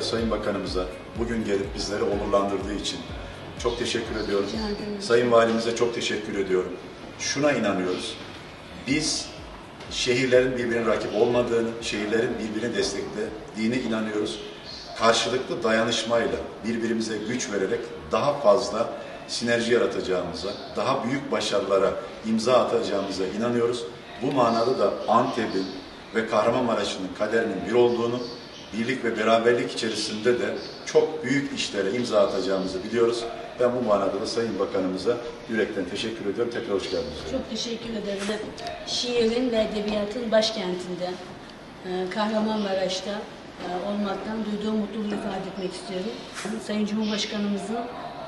Sayın Bakanımıza bugün gelip bizleri onurlandırdığı için çok teşekkür ediyorum. Sayın Valimize çok teşekkür ediyorum. Şuna inanıyoruz. Biz şehirlerin birbirine rakip olmadığını, şehirlerin birbirini desteklediğine inanıyoruz. Karşılıklı dayanışmayla birbirimize güç vererek daha fazla sinerji yaratacağımıza, daha büyük başarılara imza atacağımıza inanıyoruz. Bu manada da Antep'in ve Kahramanmaraş'ın kaderinin bir olduğunu, birlik ve beraberlik içerisinde de çok büyük işlere imza atacağımızı biliyoruz. Ben bu manada da Sayın Bakanımıza yürekten teşekkür ediyorum. Tekrar hoş geldiniz. Çok teşekkür ederim. Şiirin ve edebiyatın başkentinde, e, Kahramanmaraş'ta e, olmaktan duyduğum mutluluğu ifade etmek istiyorum. Sayın Cumhurbaşkanımızın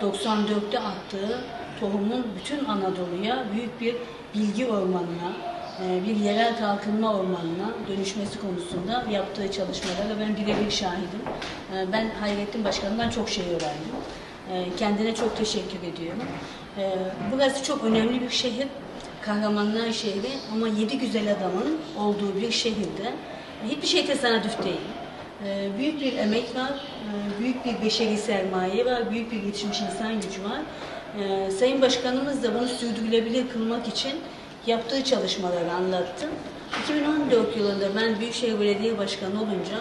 94'te attığı tohumun bütün Anadolu'ya büyük bir bilgi ormanına, bir yerel kalkınma ormanına dönüşmesi konusunda yaptığı çalışmalara ben birebir şahidim. E, Ben Hayrettin Başkanım'dan çok şey öğrendim. E, Kendine çok teşekkür ediyorum. E, Burası çok önemli bir şehir. Kahramanlar şehri ama yedi güzel adamın olduğu bir şehirde hiçbir şey tesadüf değil. E, Büyük bir emek var, e, büyük bir beşeri sermaye var, büyük bir yetişmiş insan gücü var. E, Sayın Başkanımız da bunu sürdürülebilir kılmak için yaptığı çalışmaları anlattı. 2014 yılında ben Büyükşehir Belediye Başkanı olunca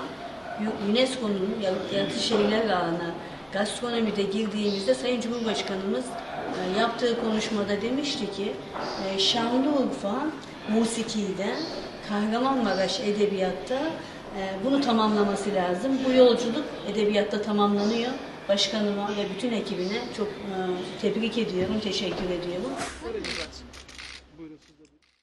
UNESCO'nun yaratıcı şehirler ağına gastronomide girdiğimizde Sayın Cumhurbaşkanımız e, yaptığı konuşmada demişti ki e, Şanlıurfa musikide, Kahramanmaraş edebiyatta e, bunu tamamlaması lazım. Bu yolculuk edebiyatta tamamlanıyor. Başkanıma ve bütün ekibine çok tebrik ediyorum, teşekkür ediyorum. Buyurun siz de buyurun.